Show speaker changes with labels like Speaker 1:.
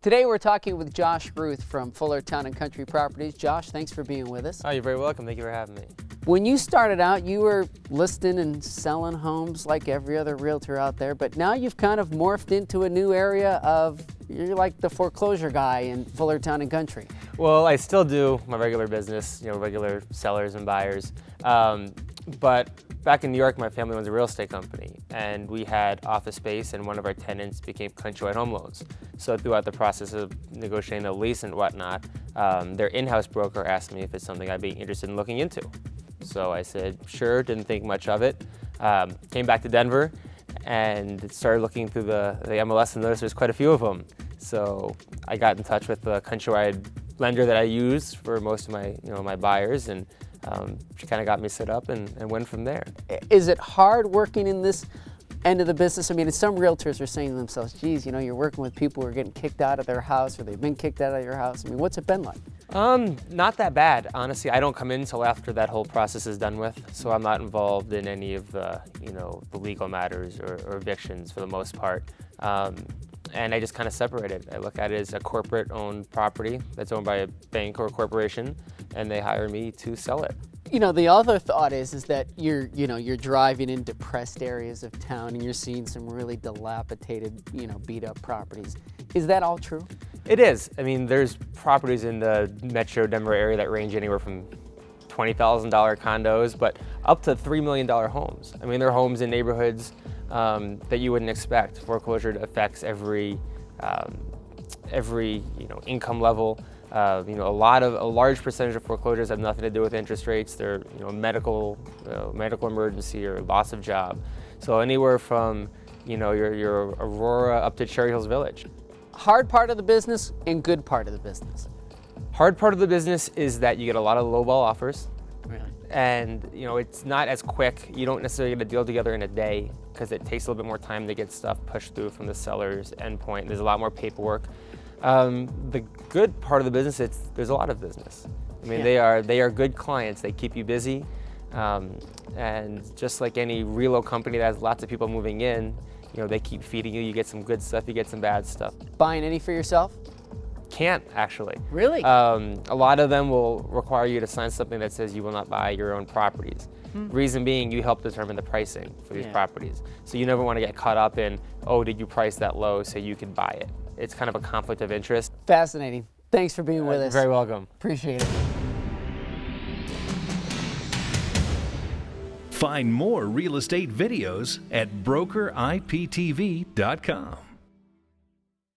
Speaker 1: Today we're talking with Josh Ruth from Fuller Towne and Country Properties. Josh, thanks for being with us.
Speaker 2: Oh, you're very welcome. Thank you for having me.
Speaker 1: When you started out, you were listing and selling homes like every other realtor out there, but now you've kind of morphed into a new area of you're like the foreclosure guy in Fuller Towne and Country.
Speaker 2: Well, I still do my regular business, you know, regular sellers and buyers. Um, but back in New York, my family owns a real estate company, and we had office space, and one of our tenants became Countrywide Home Loans. So throughout the process of negotiating the lease and whatnot, um, their in-house broker asked me if it's something I'd be interested in looking into. So I said, sure, didn't think much of it. Um, came back to Denver and started looking through the, the MLS and noticed there's quite a few of them. So I got in touch with the Countrywide lender that I use for most of my, you know, my buyers and um, she kind of got me set up and, and went from there.
Speaker 1: Is it hard working in this end of the business? I mean, some realtors are saying to themselves, geez, you know, you're working with people who are getting kicked out of their house or they've been kicked out of your house. I mean, what's it been like?
Speaker 2: Um, not that bad, honestly. I don't come in until after that whole process is done with, so I'm not involved in any of the, you know, the legal matters or, or evictions for the most part. Um, and I just kind of separate it. I look at it as a corporate-owned property that's owned by a bank or a corporation, and they hire me to sell it.
Speaker 1: You know, the other thought is is that you're, you know, you're driving in depressed areas of town and you're seeing some really dilapidated, you know, beat up properties. Is that all true?
Speaker 2: It is. I mean, there's properties in the metro Denver area that range anywhere from $20,000 condos, but up to $3 million homes. I mean, they're homes in neighborhoods um, that you wouldn't expect. Foreclosure affects every, um, every you know, income level. Uh, you know, a lot of a large percentage of foreclosures have nothing to do with interest rates. They're you know medical, uh, medical emergency or loss of job. So anywhere from you know your your Aurora up to Cherry Hills Village.
Speaker 1: Hard part of the business and good part of the business.
Speaker 2: Hard part of the business is that you get a lot of lowball offers.
Speaker 1: Really?
Speaker 2: And you know it's not as quick. You don't necessarily get a deal together in a day because it takes a little bit more time to get stuff pushed through from the seller's endpoint. There's a lot more paperwork. Um, the good part of the business, it's there's a lot of business. I mean,
Speaker 1: Yeah.
Speaker 2: they are they are good clients. They keep you busy, um, and just like any relo company that has lots of people moving in, you know, they keep feeding you. You get some good stuff, you get some bad stuff.
Speaker 1: Buying any for yourself?
Speaker 2: Can't actually.
Speaker 1: Really?
Speaker 2: Um, a lot of them will require you to sign something that says you will not buy your own properties. Reason being, you help determine the pricing for these
Speaker 1: Yeah.
Speaker 2: properties. So you never want to get caught up in, oh, did you price that low so you can buy it? It's kind of a conflict of interest.
Speaker 1: Fascinating. Thanks for being with us.
Speaker 2: Very welcome.
Speaker 1: Appreciate it.
Speaker 3: Find more real estate videos at brokeriptv.com.